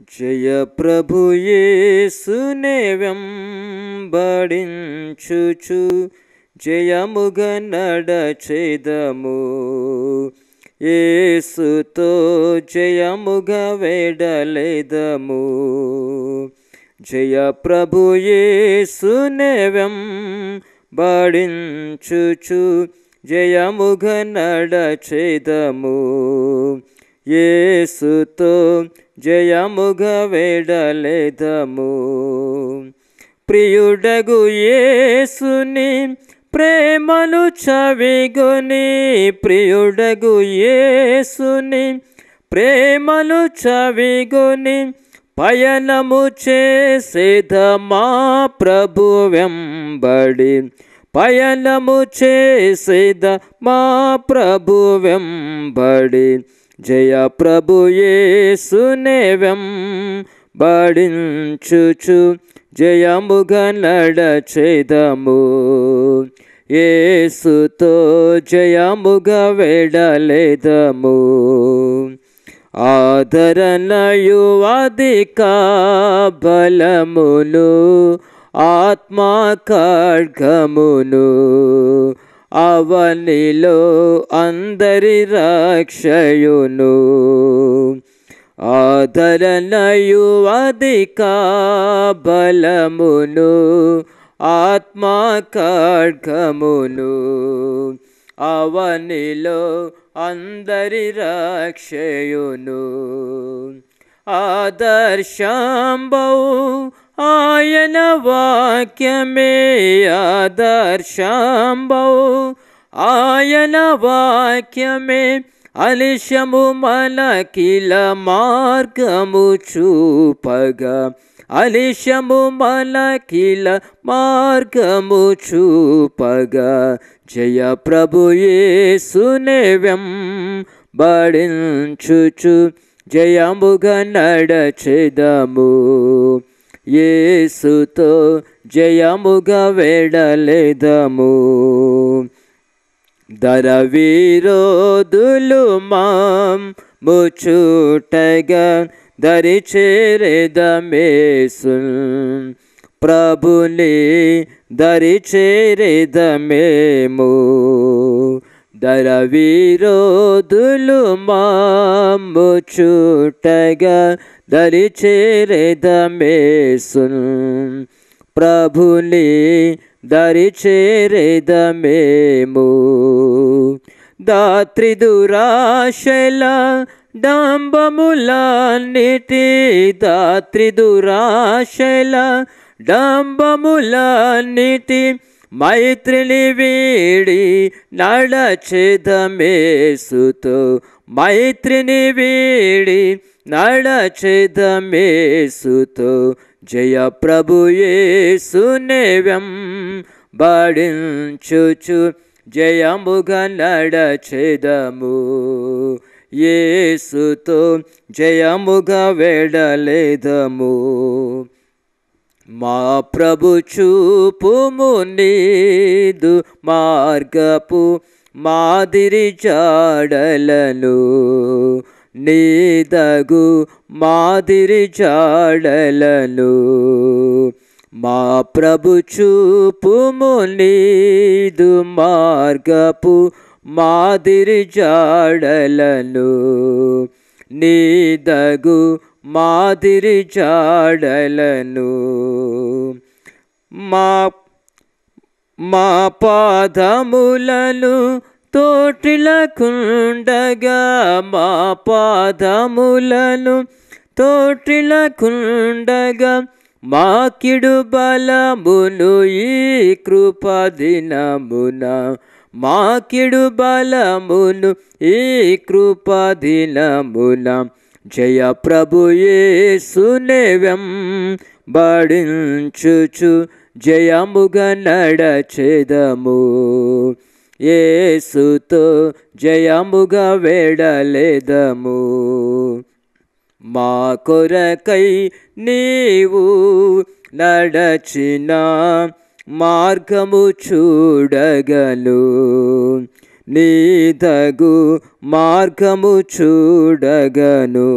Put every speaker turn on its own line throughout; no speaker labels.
జయ ప్రభు యేసునే వెంబడించుచు. జయముగ నడచెదము. ఏసుతో జయముగ వేడలేదము. జయ ప్రభు యేసునే వెంబడించుచు. జయముగ నడచెదము. ఏసుతో జయముగ వేడలేదము ప్రియుడగు యేసుని ప్రేమను చవిగొని ప్రియుడగు యేసుని ప్రేమను చవిగొని పయనము చేసేదమా ప్రభు వెంబడి. పయనము చేసేద మా ప్రభు వెంబడి. జయ ప్రభు యేసునే వెంబడించుచు జయముగ నడచెదము. యేసుతో జయముగ వెడలేదము. ఆదరణయు అధిక బలమును ఆత్మా ఖడ్గమును అవనిలో అందరి రక్షయును. ఆదరణయు అధిక బలమును ఆత్మా ఖడ్గమును. అవనిలో అందరి రక్షయును. ఆదర్శంబౌ ఆయన వాక్యమే ఆదర్శంబౌ ఆయన వాక్యమే అలిశము మనకిల మార్గము చూపగా అలిశము మనకిల మార్గము చూపగా జయ ప్రభు యేసునే వెంబడించుచు జయముగ నడచెదము యేసుతో జయముగా వెడలేదము. దర వీరోదులు మాం ముచుటగా దరి చేరేదమేసు ప్రభుని దరి చేరేదమేము దర వీరోదులు మాముచుటగా దరి చేరేదమేసు ప్రభుని దరి చేరేదమేము దాత్రి దురాశల డంబములన్నిటి దాత్రి దురాశల డంబములన్నిటి మైత్రిని వీడి నడచెదమేసుతో మైత్రిని వీడి నడచెదమేసుతో జయ ప్రభు యేసునే వెంబడించుచు జయముగ నడచెదము ఏసుతో జయముగ వెడలేదము మా ప్రభు చూపుము నీదు మార్గపు మాదిరి చాడలను నీదగు మాదిరి చాడలను మా ప్రభు చూపుము నీదు మార్గపు మాదిరి జాడలను నీదగు మాదిరి జాడలను మా మా పాదములను తోటిలకుండగా మా పాదములను తోటిలకుండగా మాకిడు బలమును ఈ కృపదినమున మాకిడు బలమును ఈ కృపదినమున జయ ప్రభు యేసునే వెంబడించుచు జయముగ నడచెదము. ఏసుతో జయముగ వేడలేదము. మా కొరకై నీవు నడచిన మార్గము చూడగలు. నీదగు మార్గము చూడగను.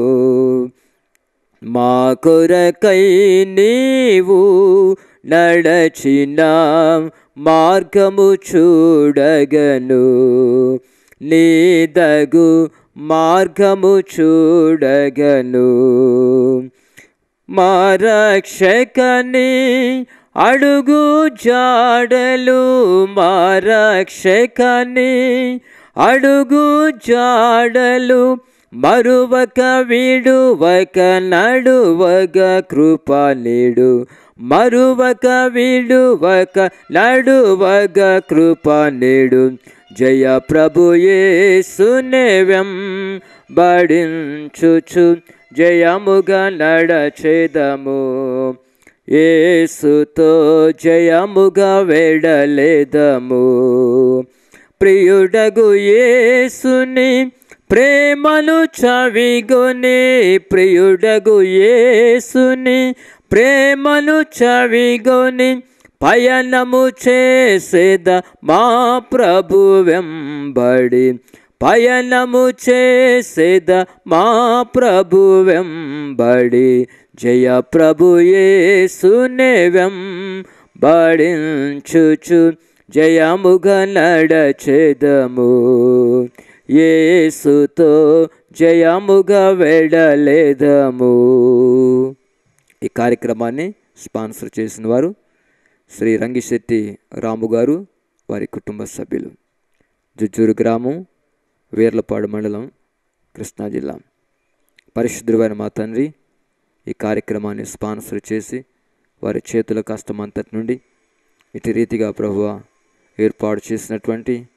మా కొరకై నీవు నడచిన మార్గము చూడగను. నీదగు మార్గము చూడగను. మా రక్షకని అడుగు జాడలు మా రక్షకని అడుగు జాడలు మరువక విడువక నడువగ కృప నీడు మరువక విడువక నడువగ కృప నీడు. జయ ప్రభుయే సునేవ్యం బడించుచు జయముగ నడచేదము. ఏసుతో జయముగా వెడలేదము. ప్రియుడగు ఏసుని ప్రేమను చవిగొని ప్రియుడగు ఏసుని ప్రేమను చవిగొని పయనము చేసేద మా ప్రభు వెంబడి పయనము చేసేద మా ప్రభు వెంబడి జయ ప్రభు యేసునే వెంబడించుచు జయముగ నడచెదము. ఏసుతో జయముగా వెడలేదము. ఈ కార్యక్రమాన్ని స్పాన్సర్ చేసిన వారు శ్రీ రంగిశెట్టి రాము గారు వారి కుటుంబ సభ్యులు. జుజ్జూరు గ్రామం వీర్లపాడు మండలం కృష్ణా జిల్లా. పరిశుద్ధుడైన మా తండ్రి ఈ కార్యక్రమాన్ని స్పాన్సర్ చేసి వారి చేతుల కష్టమంతటి నుండి ఇటు రీతిగా ప్రభువ ఏర్పాటు చేసినటువంటి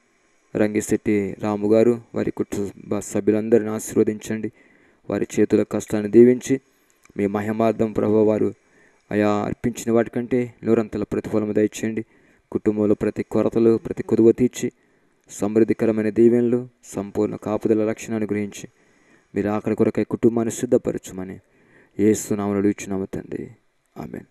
రంగిశెట్టి రాము గారు వారి కుటుంబ సభ్యులందరిని ఆశీర్వదించండి. వారి చేతుల కష్టాన్ని దీవించి మీ మహిమార్థం ప్రభు వారు అయా అర్పించిన వాటికంటే నూరంతల ప్రతిఫలం దయచేయండి. కుటుంబంలో ప్రతి కొరతలు ప్రతి కొదువ తీర్చి సమృద్ధికరమైన దీవెనలు సంపూర్ణ కాపుదల రక్షణ గురించి మీరు ఆఖరి కొరకై కుటుంబాన్ని సిద్ధపరచమని ఏస్తున్నామని అడుగుచున్నాము తండ్రి ఆమెన్.